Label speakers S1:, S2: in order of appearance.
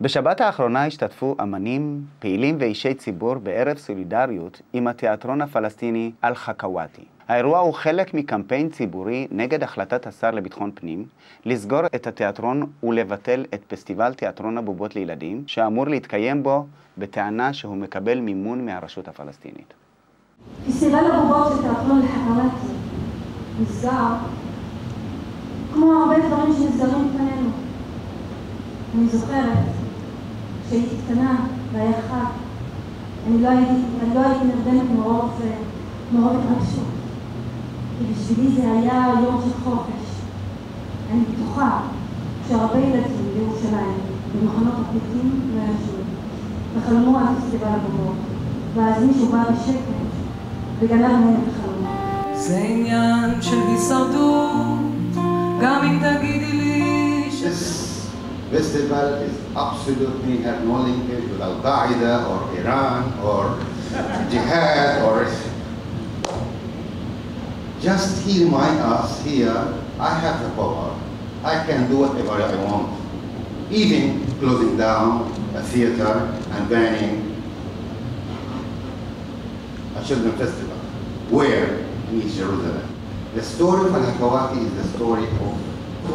S1: בשבת האחרונה השתתפו אמנים, פעילים ואישי ציבור בערב סולידריות עם התיאטרון הפלסטיני אל-חכוואתי. האירוע הוא חלק מקמפיין ציבורי נגד החלטת השר לביטחון פנים לסגור את התיאטרון ולבטל את פסטיבל תיאטרון הבובות לילדים, שאמור להתקיים בו בטענה שהוא מקבל מימון מהרשות הפלסטינית.
S2: פסטיבל הבובות של תיאטרון אל-חכוואתי נסגר כמו הרבה דברים שנסגרים לפנינו. אני זוכרת כשהייתי קטנה והיה חג, אני לא אני לא הייתי נרדמת מרוב, מרוב התרגשות. כי בשבילי זה היה יום של חופש. אני בטוחה שהרבה ילדים בירושלים, במחנות הפליטים, לא ישבו, וחלמו על פסטיבל הבוגרות, ואז מישהו בא בשקט וגנב מהם את החלומות.
S3: זה עניין של הישרדות,
S4: festival is absolutely have no linkage with Al Qaeda or Iran or Jihad or just he remind us here, I have the power. I can do whatever I want. Even closing down a theater and banning a children festival. Where? In East Jerusalem. The story of Al-Hakawati is the story of